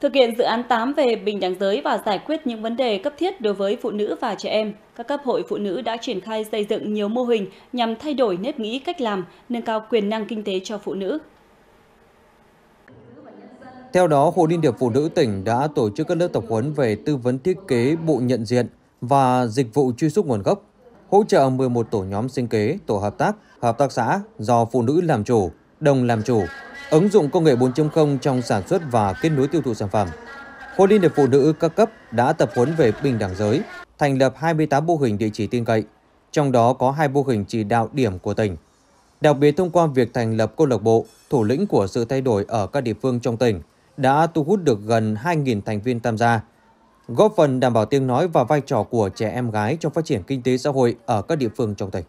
Thực hiện dự án 8 về bình đẳng giới và giải quyết những vấn đề cấp thiết đối với phụ nữ và trẻ em, các cấp hội phụ nữ đã triển khai xây dựng nhiều mô hình nhằm thay đổi nếp nghĩ cách làm, nâng cao quyền năng kinh tế cho phụ nữ. Theo đó, Hội Liên hiệp Phụ nữ tỉnh đã tổ chức các lớp tập huấn về tư vấn thiết kế bộ nhận diện và dịch vụ truy xuất nguồn gốc, hỗ trợ 11 tổ nhóm sinh kế, tổ hợp tác, hợp tác xã do phụ nữ làm chủ, đồng làm chủ, ứng dụng công nghệ 4.0 trong sản xuất và kết nối tiêu thụ sản phẩm. Hội Liên hiệp Phụ nữ các cấp đã tập huấn về bình đẳng giới, thành lập 28 mô hình địa chỉ tin cậy, trong đó có hai mô hình chỉ đạo điểm của tỉnh. Đặc biệt thông qua việc thành lập câu lạc bộ, thủ lĩnh của sự thay đổi ở các địa phương trong tỉnh đã thu hút được gần 2.000 thành viên tham gia, góp phần đảm bảo tiếng nói và vai trò của trẻ em gái trong phát triển kinh tế xã hội ở các địa phương trong tỉnh.